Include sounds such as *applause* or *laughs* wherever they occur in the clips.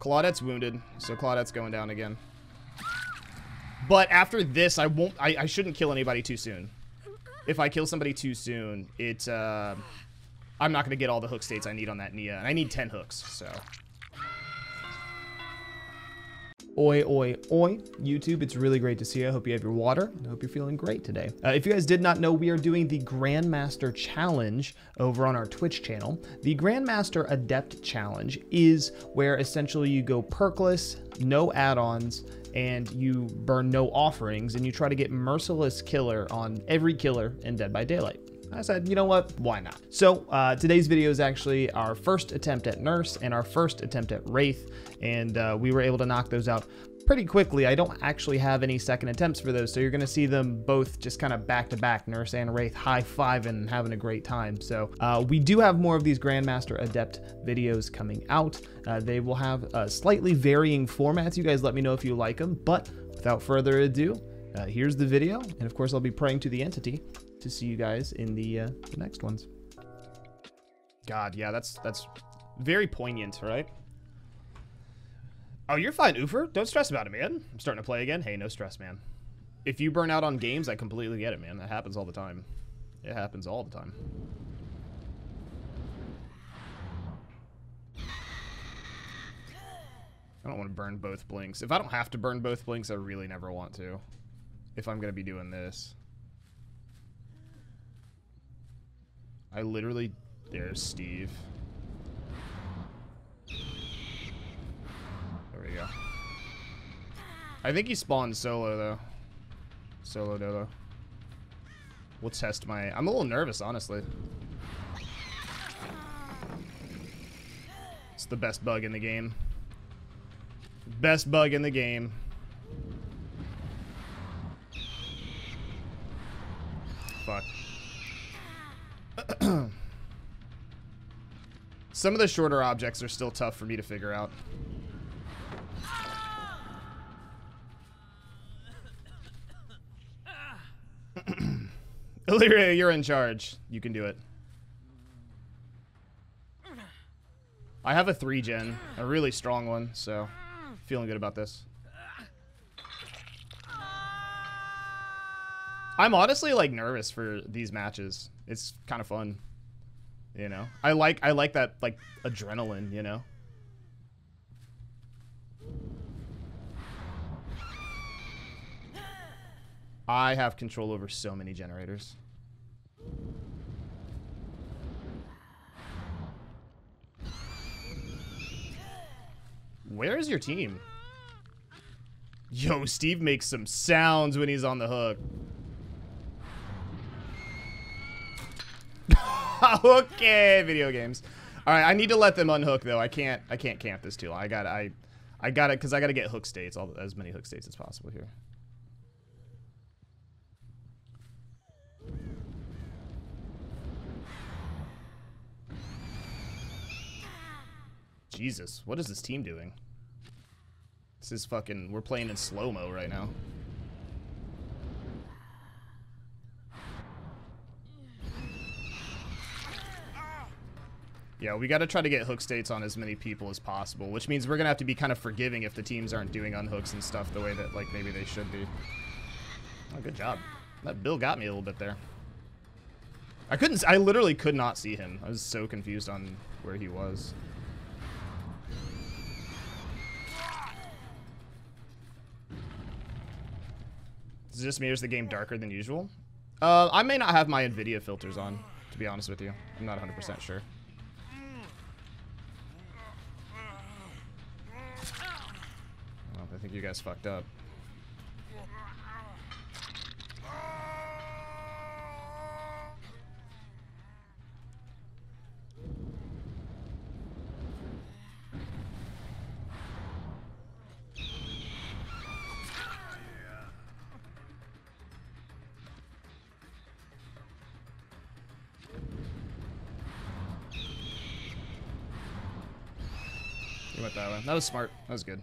Claudette's wounded, so Claudette's going down again. But after this, I won't. I, I shouldn't kill anybody too soon. If I kill somebody too soon, it. Uh, I'm not gonna get all the hook states I need on that Nea, and I need 10 hooks. So. Oi, oi, oi. YouTube, it's really great to see you. I hope you have your water. I hope you're feeling great today. Uh, if you guys did not know, we are doing the Grandmaster Challenge over on our Twitch channel. The Grandmaster Adept Challenge is where essentially you go perkless, no add-ons, and you burn no offerings, and you try to get Merciless Killer on every killer in Dead by Daylight. I said, you know what? Why not? So uh, today's video is actually our first attempt at Nurse and our first attempt at Wraith, and uh, we were able to knock those out pretty quickly. I don't actually have any second attempts for those, so you're going to see them both just kind of back to back, Nurse and Wraith, high five and having a great time. So uh, we do have more of these Grandmaster Adept videos coming out. Uh, they will have uh, slightly varying formats. You guys let me know if you like them, but without further ado, uh, here's the video, and of course I'll be praying to the entity to see you guys in the, uh, the next ones. God, yeah, that's that's very poignant, right? Oh, you're fine, Oofer. Don't stress about it, man. I'm starting to play again. Hey, no stress, man. If you burn out on games, I completely get it, man. That happens all the time. It happens all the time. I don't want to burn both blinks. If I don't have to burn both blinks, I really never want to. If I'm going to be doing this. I literally... There's Steve. There we go. I think he spawned solo, though. Solo Dodo. We'll test my... I'm a little nervous, honestly. It's the best bug in the game. Best bug in the game. Fuck. Some of the shorter objects are still tough for me to figure out. *coughs* Illyria, you're in charge. You can do it. I have a 3 gen, a really strong one, so feeling good about this. I'm honestly like nervous for these matches. It's kind of fun. You know. I like I like that like adrenaline, you know. I have control over so many generators. Where is your team? Yo, Steve makes some sounds when he's on the hook. *laughs* okay, video games. All right, I need to let them unhook though. I can't. I can't camp this too long. I got. I. I got it because I got to get hook states, all as many hook states as possible here. Jesus, what is this team doing? This is fucking. We're playing in slow mo right now. Yeah, we got to try to get hook states on as many people as possible, which means we're going to have to be kind of forgiving if the teams aren't doing unhooks and stuff the way that, like, maybe they should be. Oh, good job. That Bill got me a little bit there. I couldn't, I literally could not see him. I was so confused on where he was. Is it just is the game darker than usual? Uh, I may not have my NVIDIA filters on, to be honest with you. I'm not 100% sure. Think you guys fucked up. That was smart. That was good.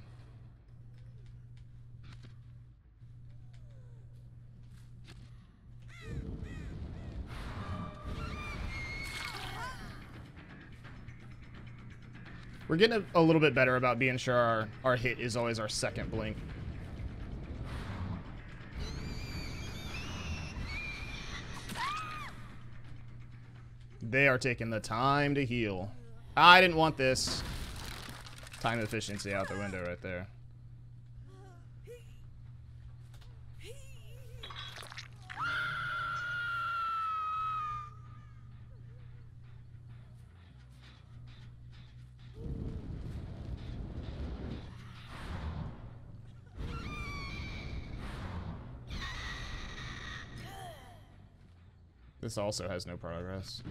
We're getting a, a little bit better about being sure our, our hit is always our second blink. They are taking the time to heal. I didn't want this. Time efficiency out the window right there. This also has no progress.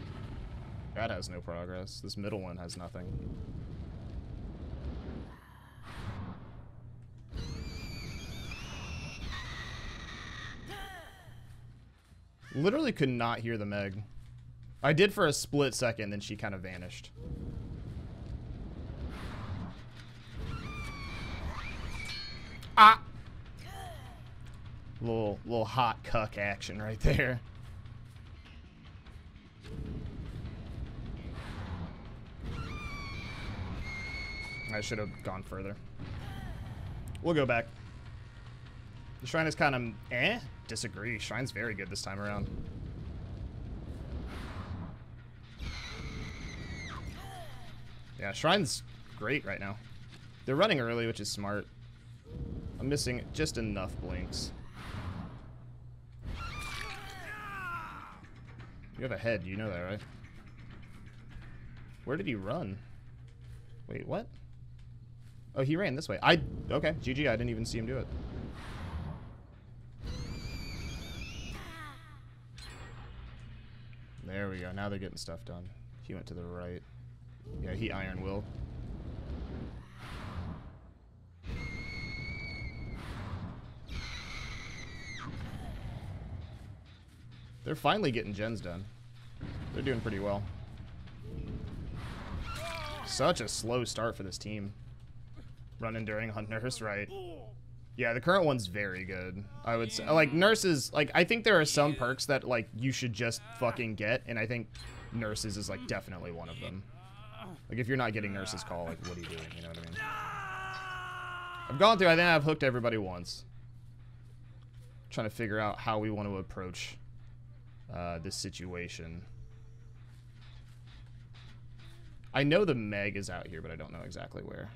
That has no progress. This middle one has nothing. Literally could not hear the Meg. I did for a split second, then she kind of vanished. Ah! Little, little hot cuck action right there. I should have gone further. We'll go back. The shrine is kind of eh. Disagree. Shrine's very good this time around. Yeah, Shrine's great right now. They're running early, which is smart. I'm missing just enough blinks. You have a head, you know that, right? Where did he run? Wait, what? Oh, he ran this way. I, okay, GG, I didn't even see him do it. There we go, now they're getting stuff done. He went to the right. Yeah, he Iron Will. They're finally getting gens done. They're doing pretty well. Such a slow start for this team. Running during Hunt Nurse, right? Yeah, the current one's very good. I would say, like, nurses, like, I think there are some perks that, like, you should just fucking get, and I think nurses is, like, definitely one of them. Like, if you're not getting nurses call, like, what are you doing? You know what I mean? I've gone through, I think I've hooked everybody once. trying to figure out how we want to approach uh, this situation. I know the Meg is out here, but I don't know exactly where.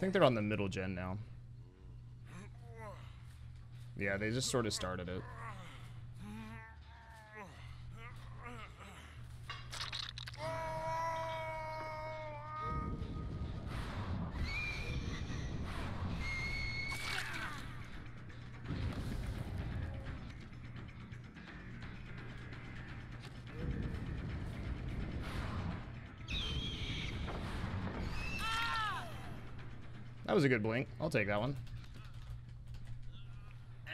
Think they're on the middle gen now. Yeah, they just sort of started it. That was a good blink. I'll take that one. I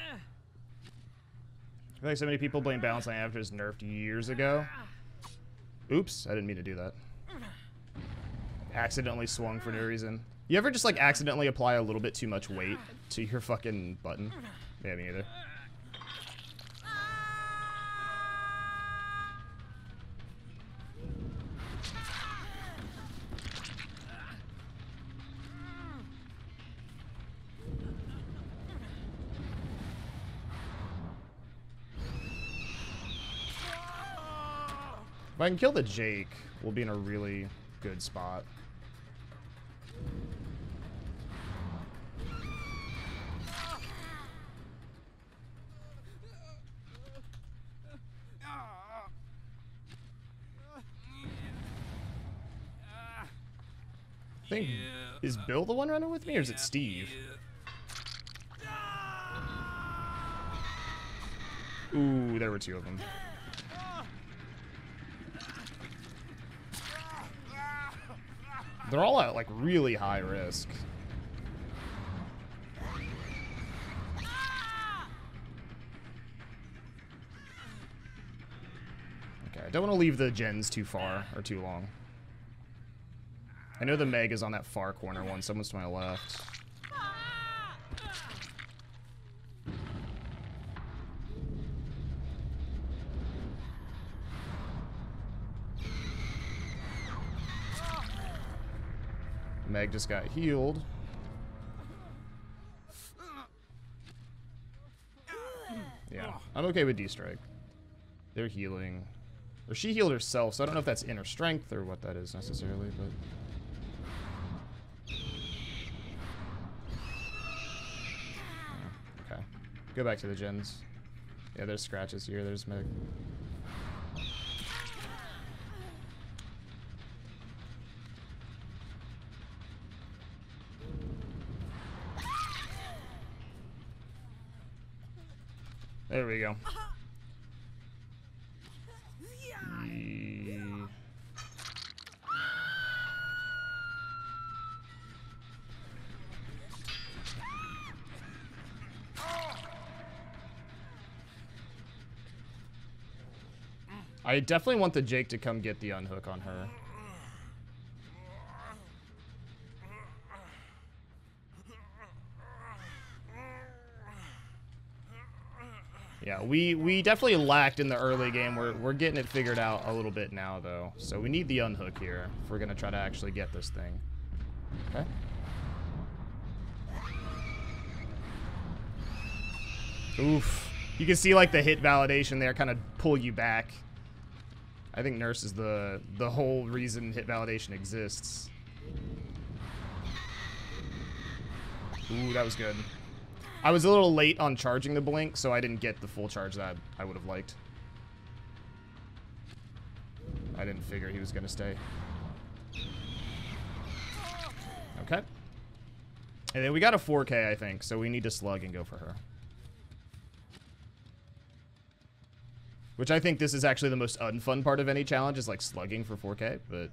feel like so many people blame balance line after it's nerfed years ago. Oops, I didn't mean to do that. Accidentally swung for no reason. You ever just like accidentally apply a little bit too much weight to your fucking button? Yeah, me either. If I can kill the Jake, we'll be in a really good spot. I think, is Bill the one running with me, or is it Steve? Ooh, there were two of them. They're all at like really high risk. Okay, I Don't want to leave the gens too far or too long. I know the Meg is on that far corner one. Someone's to my left. Meg just got healed. Yeah, I'm okay with D-Strike. They're healing. Or she healed herself, so I don't know if that's inner strength or what that is necessarily, but... Okay. Go back to the gens. Yeah, there's scratches here. There's Meg. There we go. I definitely want the Jake to come get the unhook on her. Yeah, we, we definitely lacked in the early game. We're, we're getting it figured out a little bit now, though. So we need the unhook here if we're going to try to actually get this thing. Okay. Oof. You can see, like, the hit validation there kind of pull you back. I think Nurse is the, the whole reason hit validation exists. Ooh, that was good. I was a little late on charging the blink, so I didn't get the full charge that I would have liked. I didn't figure he was going to stay. Okay. And then we got a 4K, I think, so we need to slug and go for her. Which I think this is actually the most unfun part of any challenge, is like slugging for 4K, but...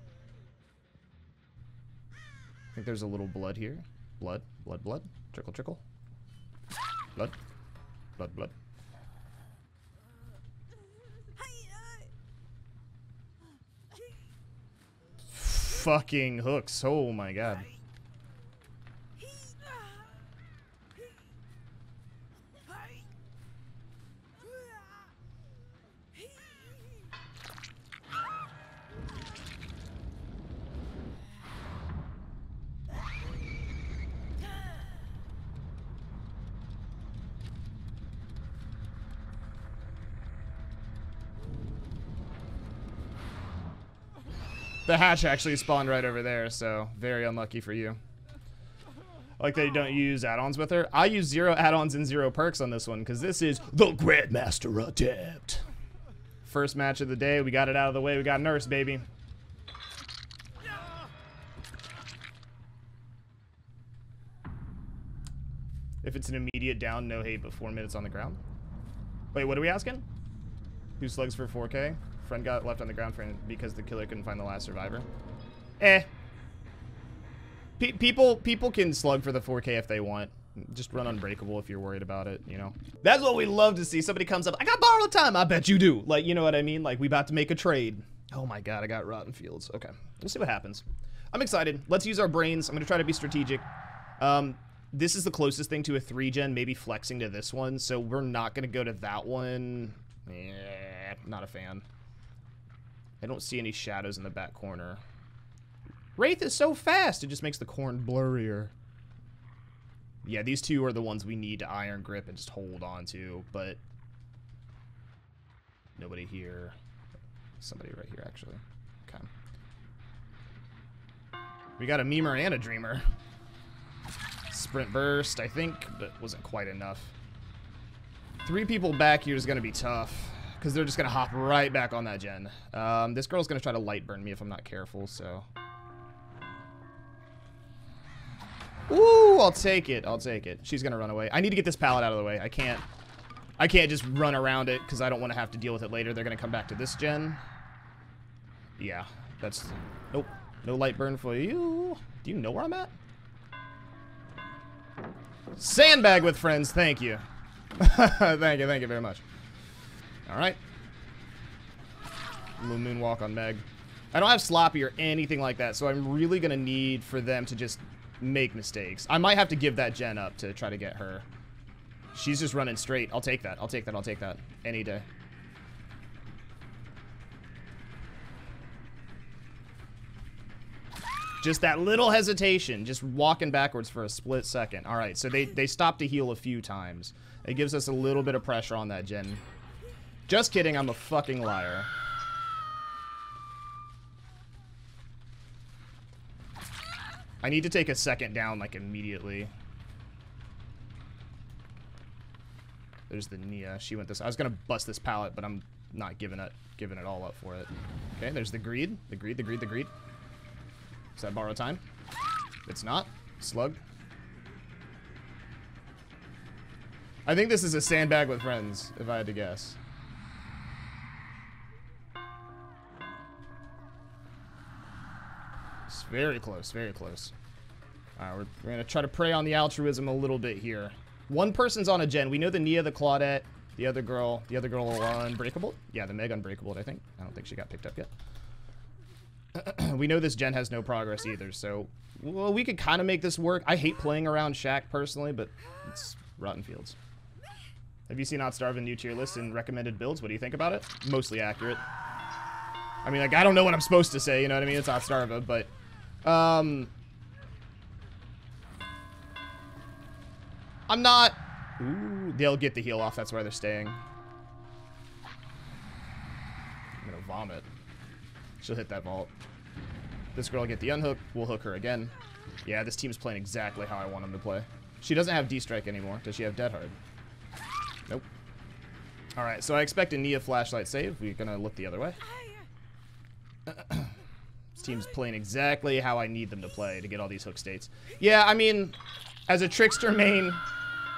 I think there's a little blood here. Blood, blood, blood. Trickle, trickle. Blood. Blood, blood. Fucking hooks. Oh my god. The hatch actually spawned right over there, so very unlucky for you. Like they don't use add-ons with her. I use zero add-ons and zero perks on this one because this is the Grandmaster Adept. First match of the day. We got it out of the way. We got Nurse, baby. If it's an immediate down, no hate, but four minutes on the ground. Wait, what are we asking? Who slugs for 4K? Friend got left on the ground for because the killer couldn't find the last survivor. Eh. People people can slug for the 4K if they want. Just run unbreakable if you're worried about it, you know? That's what we love to see. Somebody comes up, I got borrowed time. I bet you do. Like, you know what I mean? Like, we about to make a trade. Oh my god, I got Rotten Fields. Okay, let's see what happens. I'm excited. Let's use our brains. I'm going to try to be strategic. Um, this is the closest thing to a 3-gen, maybe flexing to this one, so we're not going to go to that one. Yeah, not a fan. I don't see any shadows in the back corner. Wraith is so fast, it just makes the corn blurrier. Yeah, these two are the ones we need to iron grip and just hold on to, but nobody here. Somebody right here, actually. Okay. We got a memer and a dreamer. Sprint burst, I think, but wasn't quite enough. Three people back here is going to be tough because they're just going to hop right back on that gen. Um, this girl's going to try to light burn me if I'm not careful, so... Ooh, I'll take it. I'll take it. She's going to run away. I need to get this pallet out of the way. I can't... I can't just run around it because I don't want to have to deal with it later. They're going to come back to this gen. Yeah, that's... Nope. No light burn for you. Do you know where I'm at? Sandbag with friends. Thank you. *laughs* thank you. Thank you very much. All right. little moonwalk on Meg. I don't have sloppy or anything like that, so I'm really gonna need for them to just make mistakes. I might have to give that gen up to try to get her. She's just running straight. I'll take that. I'll take that. I'll take that. Any day. Just that little hesitation, just walking backwards for a split second. All right, so they, they stopped to heal a few times. It gives us a little bit of pressure on that gen. Just kidding, I'm a fucking liar. I need to take a second down, like, immediately. There's the Nea. She went this. I was gonna bust this pallet, but I'm not giving it giving it all up for it. Okay, there's the greed. The greed, the greed, the greed. Is that borrow time? It's not. Slug. I think this is a sandbag with friends, if I had to guess. Very close, very close. Alright, we're, we're gonna try to prey on the altruism a little bit here. One person's on a gen. We know the Nea, the Claudette, the other girl, the other girl unbreakable. Yeah, the Meg unbreakable, I think. I don't think she got picked up yet. *clears throat* we know this gen has no progress either, so well, we could kind of make this work. I hate playing around shack personally, but it's Rotten Fields. Have you seen Starvin new tier list and recommended builds? What do you think about it? Mostly accurate. I mean, like, I don't know what I'm supposed to say, you know what I mean? It's Otzdarva, but... Um... I'm not... Ooh, they'll get the heal off. That's where they're staying. I'm gonna vomit. She'll hit that vault. This girl will get the unhook. We'll hook her again. Yeah, this team's playing exactly how I want them to play. She doesn't have D-Strike anymore. Does she have Dead Hard? Nope. Alright, so I expect a Nea flashlight save. We're gonna look the other way. Team's playing exactly how I need them to play to get all these hook states. Yeah, I mean, as a Trickster main,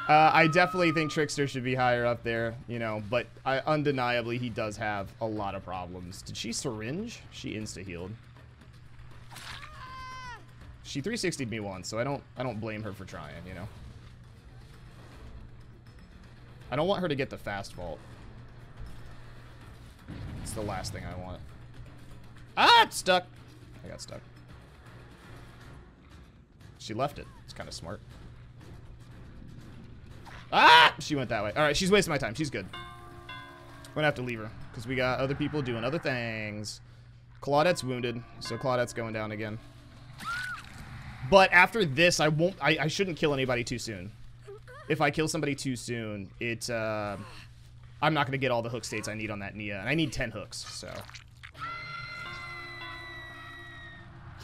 uh, I definitely think Trickster should be higher up there, you know, but I, undeniably he does have a lot of problems. Did she syringe? She insta-healed. She 360'd me once, so I don't I don't blame her for trying, you know. I don't want her to get the fast vault. It's the last thing I want. Ah, it's stuck. I got stuck. She left it. It's kind of smart. Ah! She went that way. All right, she's wasting my time. She's good. We're gonna have to leave her because we got other people doing other things. Claudette's wounded, so Claudette's going down again. But after this, I won't. I, I shouldn't kill anybody too soon. If I kill somebody too soon, it. Uh, I'm not gonna get all the hook states I need on that Nea, and I need 10 hooks. So.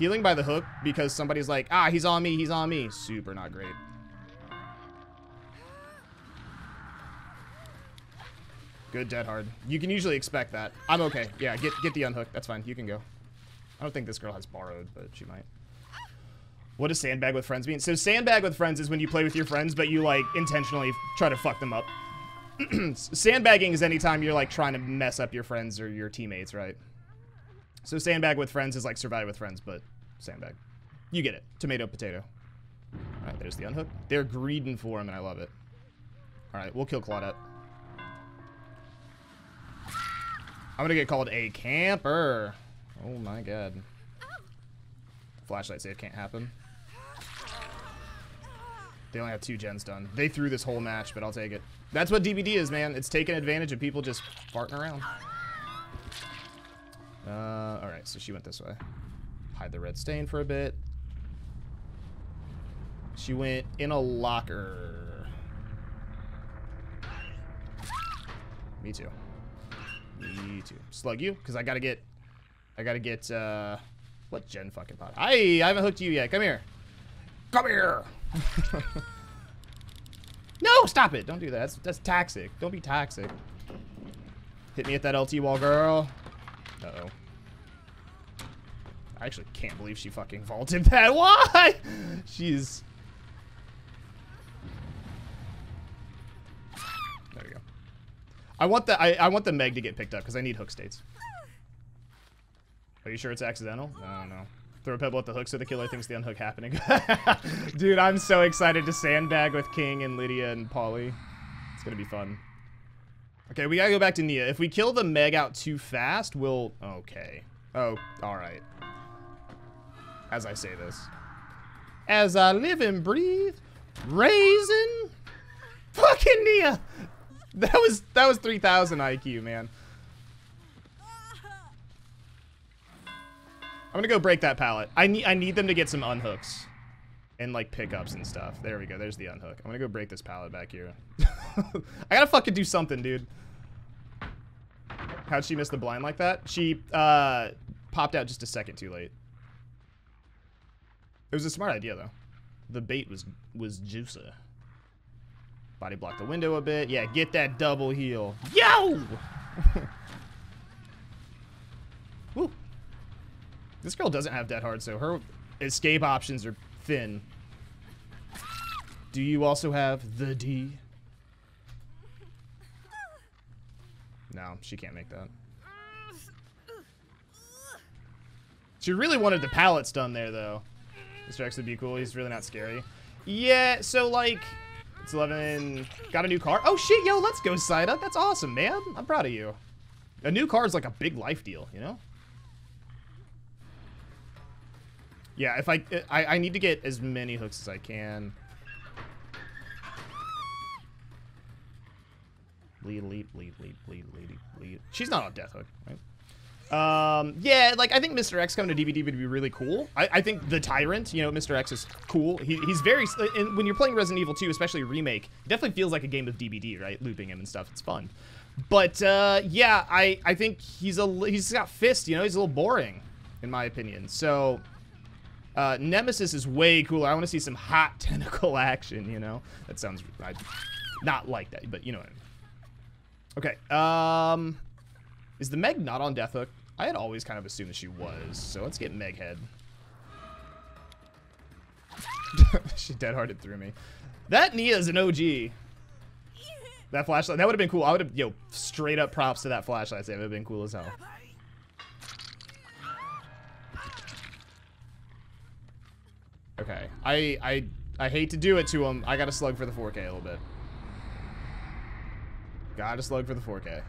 Healing by the hook because somebody's like, ah, he's on me, he's on me. Super not great. Good dead hard. You can usually expect that. I'm okay. Yeah, get get the unhook. That's fine. You can go. I don't think this girl has borrowed, but she might. What does sandbag with friends mean? So sandbag with friends is when you play with your friends, but you like intentionally try to fuck them up. *clears throat* Sandbagging is anytime you're like trying to mess up your friends or your teammates, right? So sandbag with friends is like survive with friends, but sandbag. You get it. Tomato, potato. All right, there's the unhook. They're greeding for him, and I love it. All right, we'll kill Claudette. I'm gonna get called a camper. Oh my god. Flashlight save can't happen. They only have two gens done. They threw this whole match, but I'll take it. That's what DBD is, man. It's taking advantage of people just farting around. Uh, alright, so she went this way. Hide the red stain for a bit. She went in a locker. Me too. Me too. Slug you, because I gotta get... I gotta get, uh... What gen fucking pot? I, I haven't hooked you yet. Come here. Come here! *laughs* no, stop it. Don't do that. That's, that's toxic. Don't be toxic. Hit me at that LT wall, girl. Uh-oh. I actually can't believe she fucking vaulted that. *laughs* Why? She's... There we go. I want the I, I want the Meg to get picked up because I need hook states. Are you sure it's accidental? No, no. Throw a pebble at the hook so the killer thinks the unhook happening. *laughs* Dude, I'm so excited to sandbag with King and Lydia and Polly. It's gonna be fun. Okay, we gotta go back to Nea. If we kill the Meg out too fast, we'll... Okay. Oh, alright. As I say this. As I live and breathe, raisin, fucking Nea! That was, that was 3,000 IQ, man. I'm gonna go break that pallet. I need, I need them to get some unhooks. And like pickups and stuff. There we go, there's the unhook. I'm gonna go break this pallet back here. *laughs* I gotta fucking do something, dude. How'd she miss the blind like that? She uh, popped out just a second too late. It was a smart idea though. The bait was was juicy. Body block the window a bit. Yeah, get that double heal. Yo! *laughs* Woo. This girl doesn't have dead hard, so her escape options are thin. Do you also have the D? No, she can't make that. She really wanted the pallets done there, though. X would be cool. He's really not scary. Yeah, so, like, it's 11. Got a new car. Oh, shit, yo, let's go, Saida. That's awesome, man. I'm proud of you. A new car is like a big life deal, you know? Yeah, if I, I, I need to get as many hooks as I can. Lead, lead, lead, lead, lead, lead, lead. She's not on Death Hook, right? Um, yeah, like, I think Mr. X coming to DBD would be really cool. I, I think The Tyrant, you know, Mr. X is cool. He, he's very, and when you're playing Resident Evil 2, especially Remake, it definitely feels like a game of DBD, right? Looping him and stuff, it's fun. But, uh, yeah, I, I think he's a, he's got fist, you know, he's a little boring, in my opinion. So, uh, Nemesis is way cooler. I want to see some hot *laughs* tentacle action, you know? That sounds, I, not like that, but you know what I mean. Okay, um, is the Meg not on Death Hook? I had always kind of assumed that she was, so let's get Meg head. *laughs* she dead-hearted through me. That Nea is an OG. That flashlight, that would have been cool. I would have, yo, straight up props to that flashlight. That would have been cool as hell. Okay, I, I, I hate to do it to him. I got to slug for the 4K a little bit. Gotta slug for the 4K.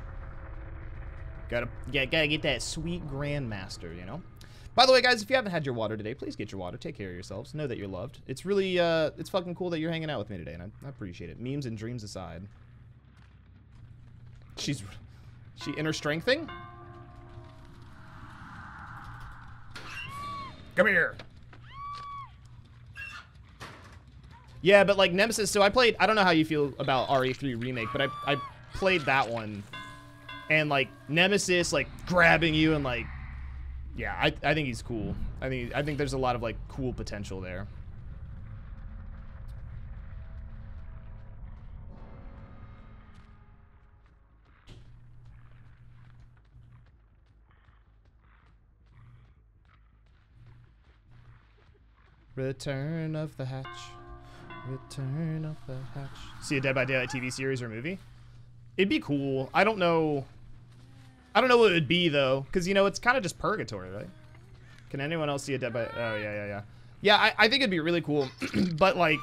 Gotta, yeah, gotta get that sweet Grandmaster, you know? By the way, guys, if you haven't had your water today, please get your water. Take care of yourselves. Know that you're loved. It's really, uh, it's fucking cool that you're hanging out with me today, and I, I appreciate it. Memes and dreams aside. She's, she inner strengthing? Come here. Yeah, but like Nemesis, so I played, I don't know how you feel about RE3 Remake, but I, I played that one and like Nemesis like grabbing you and like yeah, I, I think he's cool. I think I think there's a lot of like cool potential there. Return of the Hatch. Return of the Hatch. See a Dead by Daylight TV series or movie? It'd be cool. I don't know. I don't know what it would be though, because you know it's kind of just purgatory, right? Can anyone else see a Dead by? Oh yeah, yeah, yeah. Yeah, I, I think it'd be really cool, *clears throat* but like,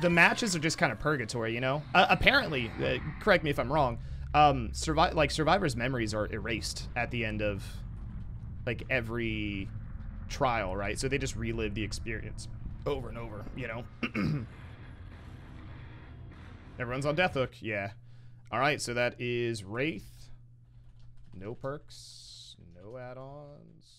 the matches are just kind of purgatory, you know. Uh, apparently, uh, correct me if I'm wrong. Um, survive like survivors' memories are erased at the end of like every trial, right? So they just relive the experience over and over, you know. *clears throat* Everyone's on Death Hook, yeah. All right, so that is Wraith. No perks, no add-ons.